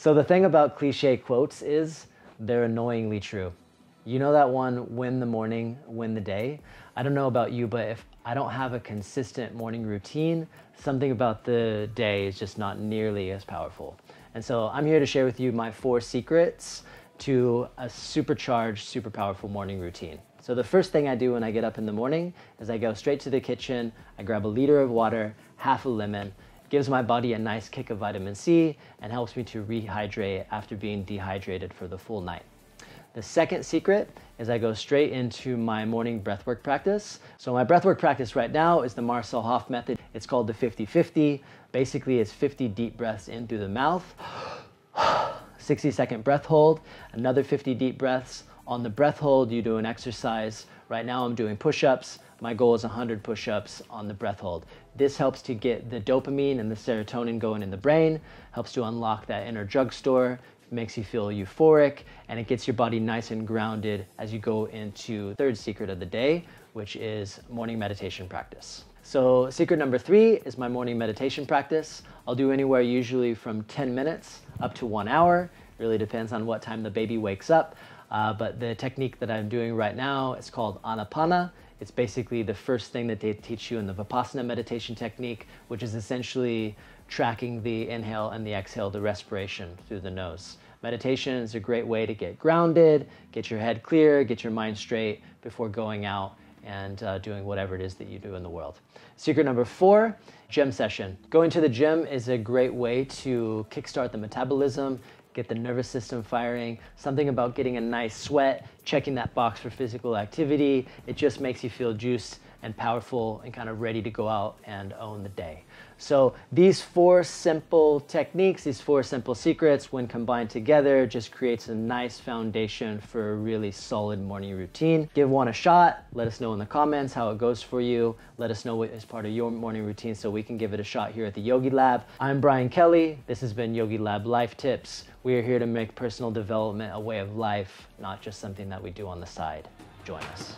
So the thing about cliche quotes is they're annoyingly true. You know that one, win the morning, win the day? I don't know about you, but if I don't have a consistent morning routine, something about the day is just not nearly as powerful. And so I'm here to share with you my four secrets to a supercharged, super powerful morning routine. So the first thing I do when I get up in the morning is I go straight to the kitchen, I grab a liter of water, half a lemon, gives my body a nice kick of vitamin C and helps me to rehydrate after being dehydrated for the full night. The second secret is I go straight into my morning breathwork practice. So my breathwork practice right now is the Marcel Hoff method. It's called the 50-50. Basically, it's 50 deep breaths in through the mouth, 60 second breath hold, another 50 deep breaths. On the breath hold, you do an exercise. Right now I'm doing push-ups. My goal is 100 push-ups on the breath hold. This helps to get the dopamine and the serotonin going in the brain, helps to unlock that inner drugstore, makes you feel euphoric, and it gets your body nice and grounded as you go into third secret of the day, which is morning meditation practice. So secret number three is my morning meditation practice. I'll do anywhere usually from 10 minutes up to one hour. Really depends on what time the baby wakes up. Uh, but the technique that I'm doing right now is called Anapana. It's basically the first thing that they teach you in the Vipassana meditation technique, which is essentially tracking the inhale and the exhale, the respiration through the nose. Meditation is a great way to get grounded, get your head clear, get your mind straight before going out and uh, doing whatever it is that you do in the world. Secret number four, gym session. Going to the gym is a great way to kickstart the metabolism, get the nervous system firing, something about getting a nice sweat, checking that box for physical activity. It just makes you feel juiced and powerful and kind of ready to go out and own the day. So these four simple techniques, these four simple secrets, when combined together, just creates a nice foundation for a really solid morning routine. Give one a shot. Let us know in the comments how it goes for you. Let us know what is part of your morning routine so we can give it a shot here at the Yogi Lab. I'm Brian Kelly. This has been Yogi Lab Life Tips. We are here to make personal development a way of life, not just something that we do on the side. Join us.